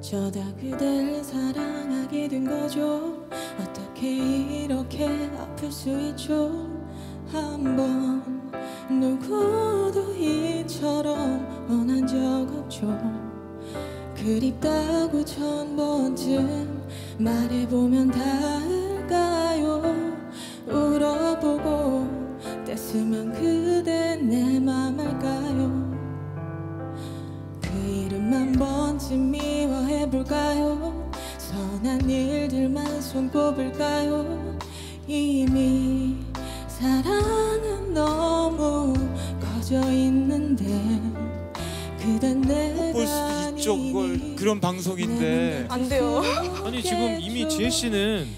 어쩌다 그댈 사랑하게 된 거죠? 어떻게 이렇게 아플 수 있죠? 한번 누구도 이처럼 원한 적 없죠. 그립다고 천 번쯤 말해보면 닿 미워해볼까요? 선한 일들만 손꼽을까요? 이미 사랑은 너무 커져 있는데 그댄 내가 볼 수도 있죠. 그걸 그런 방송인데. 안 돼요. 아니 지금 이미 지혜 씨는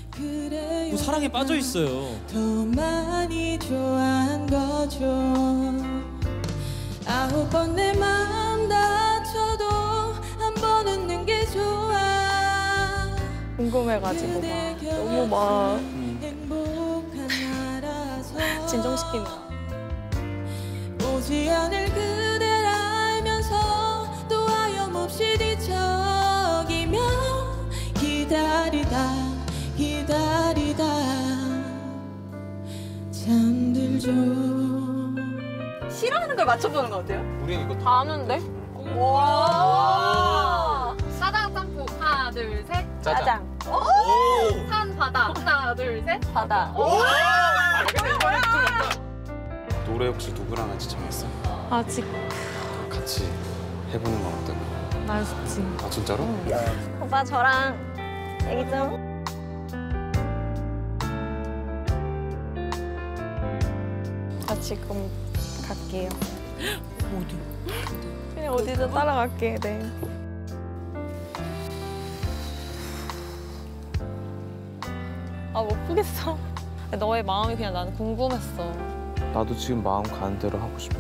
뭐 사랑에 빠져 있어요. 더 많이 좋아한 거죠. 아홉 번내 마음 다 궁금해가지고 막 너무 막 진정시키는. 오지 않을 그댈 알면서 또 하염없이 뒤척이며 기다리다 기다리다 잠들죠 싫어하는 걸 맞춰보는 거 어때요? 우리 이거 다 아는데? 와. 짜장. 산 바다 하나 둘 셋. 바다. 노래 혹시 누구랑 같이 정했어? 아직 같이 해보는 건 어떨까? 날 좋지. 아 진짜로? 오빠 저랑 얘기 좀. 나 지금 갈게요. 어디? 그냥 어디든 따라갈게. 네. 아 못 보겠어. 너의 마음이 그냥 나는 궁금했어. 나도 지금 마음 가는 대로 하고 싶어.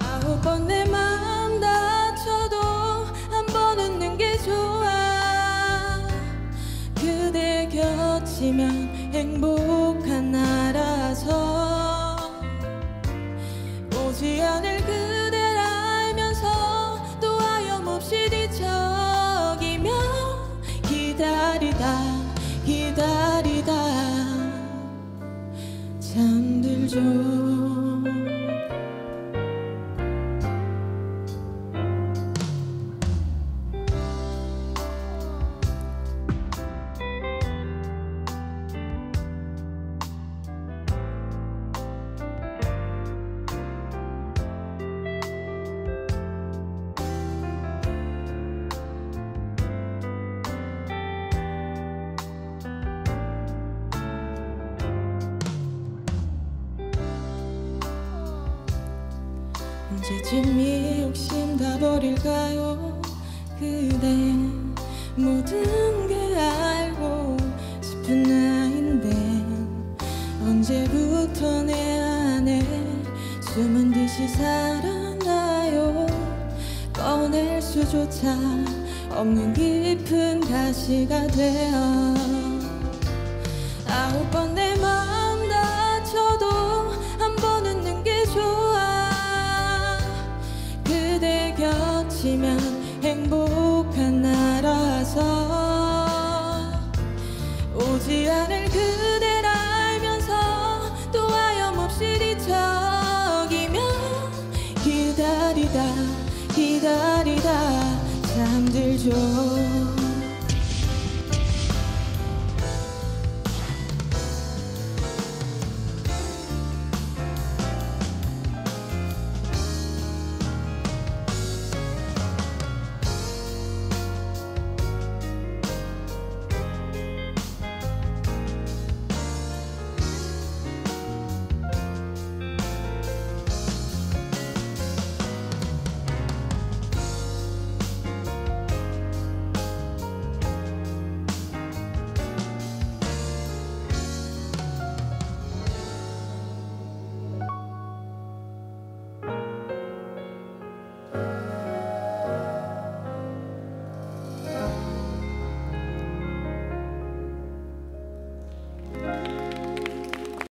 아홉 번 내 마음 다쳐도 한 번 웃는 게 좋아 그대 곁이면 기다리다 기다리다. 잠들죠 언제쯤 이 욕심 다 버릴까요? 그대 모든 게 알고 싶은 나인데 언제부터 내 안에 숨은 듯이 살아나요? 꺼낼 수조차 없는 깊은 가시가 되어 기다리다 잠들죠.